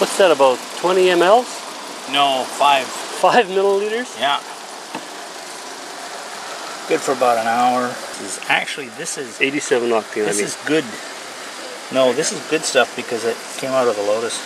What's that, about 20 mLs? No, five. 5 milliliters? Yeah. Good for about an hour. This is actually this is 87 octane, this I mean. is good. No, this is good stuff because it came out of the Lotus.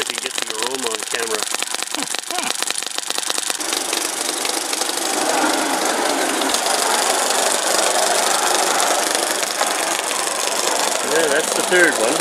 I could get the aroma on camera. Yeah, that's the third one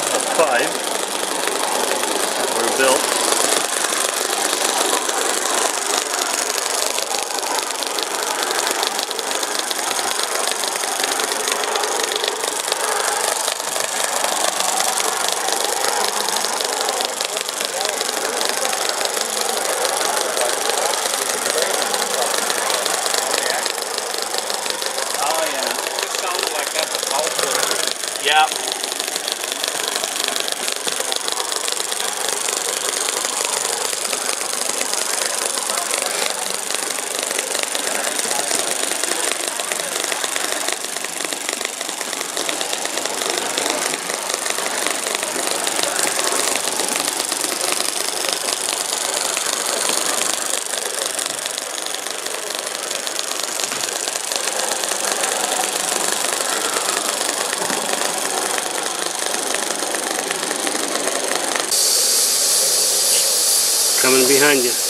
Coming behind you.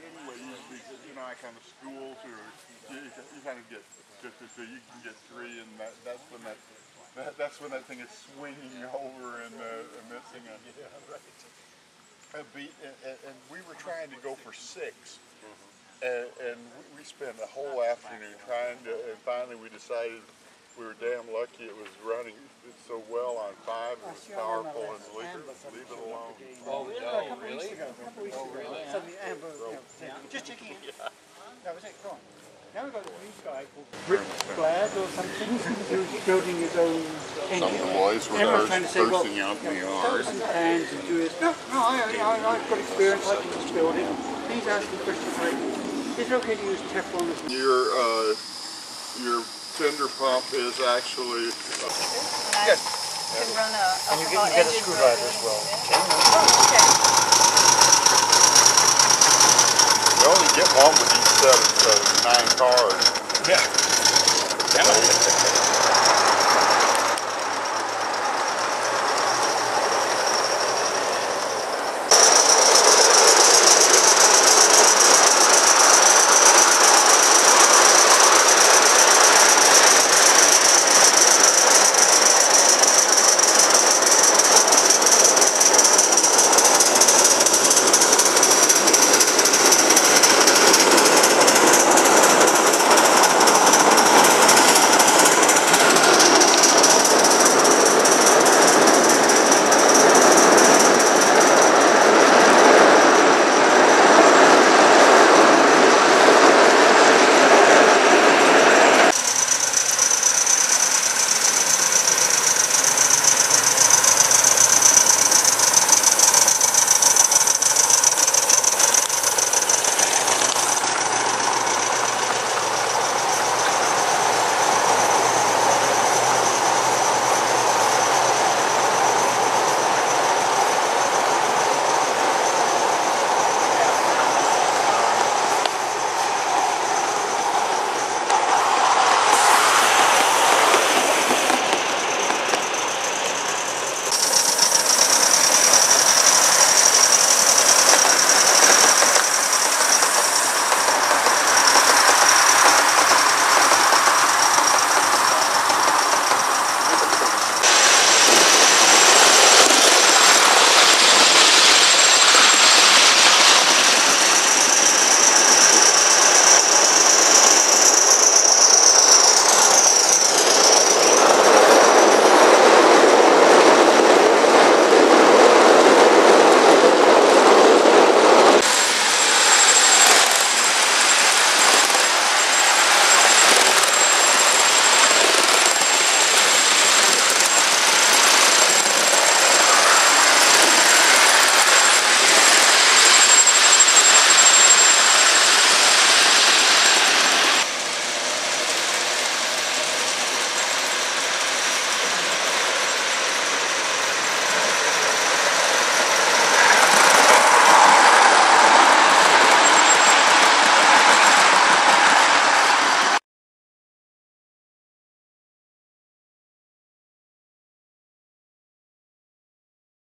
Anyway, usually, you know, I kind of schools or, you, you kind of get, just, so you can get three and that, that's when that, that, that's when that thing is swinging over and, uh, and missing a, a beat, and, and, and we were trying to go for 6 and, and we, we spent a whole afternoon trying to, and finally we decided we were damn lucky it was running so well on five, it was powerful, and leave it, leave it alone. Oh, no, really? Suddenly oh, Amber, you know, said, just checking it. That was it, go on. Now we've got a new guy called Rick Glad or something, who's building his own Some of engine. the boys were Everyone's thirst- trying say, well, thirsting out in the you know, yard. and plans and do this. No, no, I, I, I've got experience, I can just build it. He's asking questions like, is it okay to use Teflon as Your, uh, your tender pump is actually, Yes. Can run a And you get, you get a screwdriver as well. of it. Oh, okay. you only get one with each set of, uh, nine cars. Yeah.